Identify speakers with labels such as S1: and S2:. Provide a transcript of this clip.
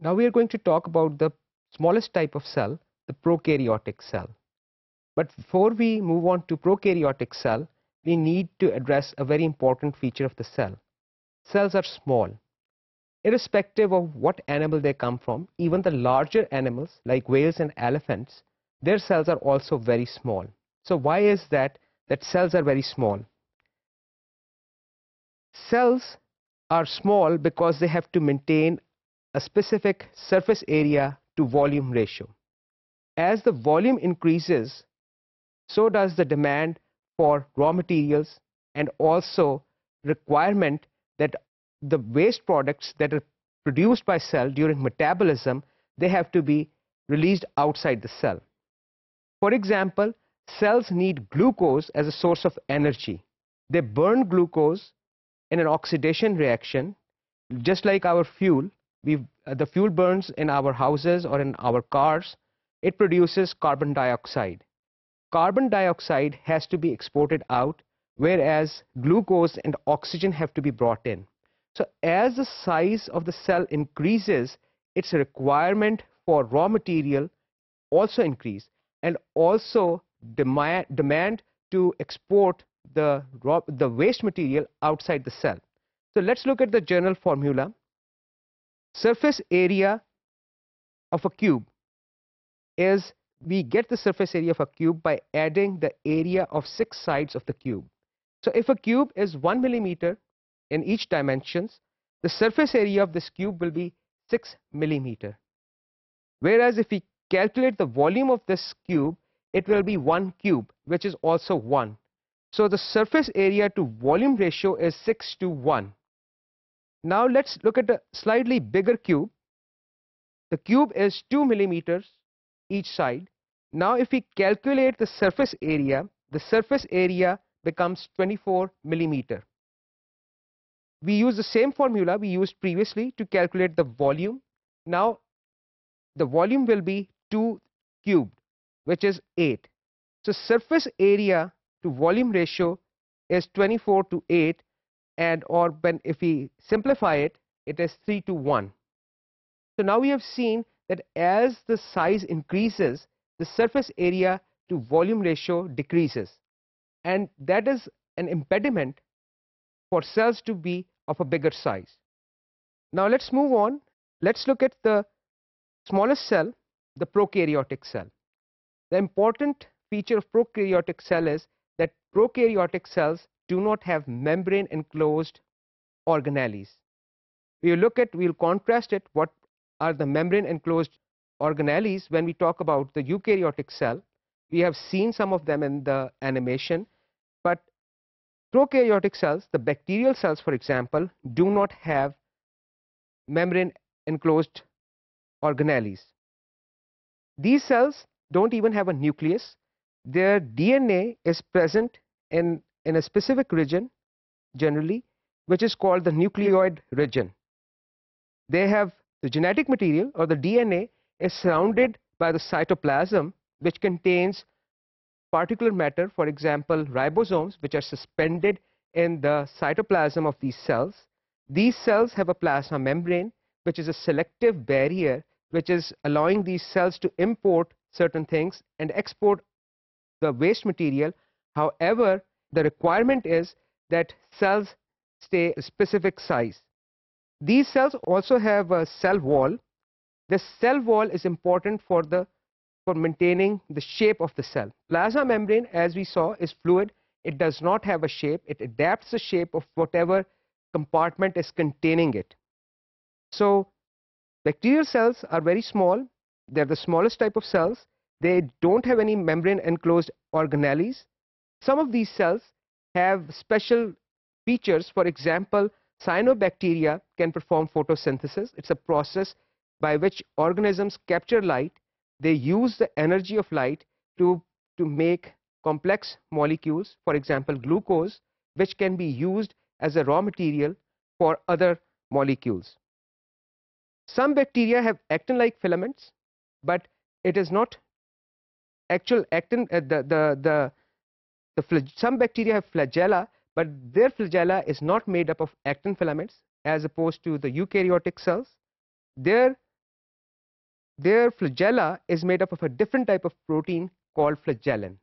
S1: Now we are going to talk about the smallest type of cell, the prokaryotic cell. But before we move on to prokaryotic cell, we need to address a very important feature of the cell. Cells are small. Irrespective of what animal they come from, even the larger animals like whales and elephants, their cells are also very small. So why is that that cells are very small? Cells are small because they have to maintain a specific surface area to volume ratio. As the volume increases, so does the demand for raw materials and also requirement that the waste products that are produced by cell during metabolism, they have to be released outside the cell. For example, cells need glucose as a source of energy. They burn glucose in an oxidation reaction, just like our fuel. Uh, the fuel burns in our houses or in our cars. It produces carbon dioxide. Carbon dioxide has to be exported out, whereas glucose and oxygen have to be brought in. So as the size of the cell increases, its requirement for raw material also increase and also demand, demand to export the, raw, the waste material outside the cell. So let's look at the general formula. Surface area of a cube is we get the surface area of a cube by adding the area of six sides of the cube. So if a cube is one millimeter in each dimensions, the surface area of this cube will be six millimeter. Whereas if we calculate the volume of this cube, it will be one cube, which is also one. So the surface area to volume ratio is 6 to 1. Now let's look at a slightly bigger cube. The cube is 2 millimeters each side. Now if we calculate the surface area, the surface area becomes 24 millimeter. We use the same formula we used previously to calculate the volume. Now the volume will be 2 cubed, which is 8. So surface area to volume ratio is 24 to 8 and or when if we simplify it it is 3 to 1 so now we have seen that as the size increases the surface area to volume ratio decreases. And that is an impediment for cells to be of a bigger size. Now let's move on. Let's look at the smallest cell the prokaryotic cell. The important feature of prokaryotic cell is that prokaryotic cells do not have membrane enclosed organelles. We will look at, we will contrast it, what are the membrane enclosed organelles when we talk about the eukaryotic cell. We have seen some of them in the animation, but prokaryotic cells, the bacterial cells for example, do not have membrane enclosed organelles. These cells don't even have a nucleus their DNA is present in, in a specific region generally which is called the nucleoid region. They have the genetic material or the DNA is surrounded by the cytoplasm which contains particular matter for example ribosomes which are suspended in the cytoplasm of these cells. These cells have a plasma membrane which is a selective barrier which is allowing these cells to import certain things and export the waste material. However, the requirement is that cells stay a specific size. These cells also have a cell wall. The cell wall is important for the for maintaining the shape of the cell. Plasma membrane, as we saw, is fluid. It does not have a shape. It adapts the shape of whatever compartment is containing it. So bacterial cells are very small. They're the smallest type of cells. They don't have any membrane enclosed organelles. Some of these cells have special features. For example, cyanobacteria can perform photosynthesis. It's a process by which organisms capture light. They use the energy of light to, to make complex molecules, for example, glucose, which can be used as a raw material for other molecules. Some bacteria have actin-like filaments, but it is not actual actin, uh, the, the, the, the some bacteria have flagella, but their flagella is not made up of actin filaments as opposed to the eukaryotic cells. Their their flagella is made up of a different type of protein called flagellin.